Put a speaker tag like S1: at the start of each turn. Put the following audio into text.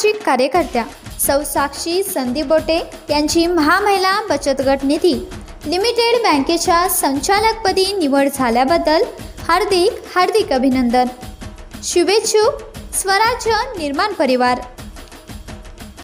S1: सामाजिक कार्यकर्त्या सौ साक्षी संदीप बोटे यांची महामहिला बचत गट निधी. लिमिटेड बँकेच्या संचालकपदी निवड झाल्याबद्दल हार्दिक हार्दिक अभिनंदन. शुभेच्छुक स्वराज्य निर्माण परिवार.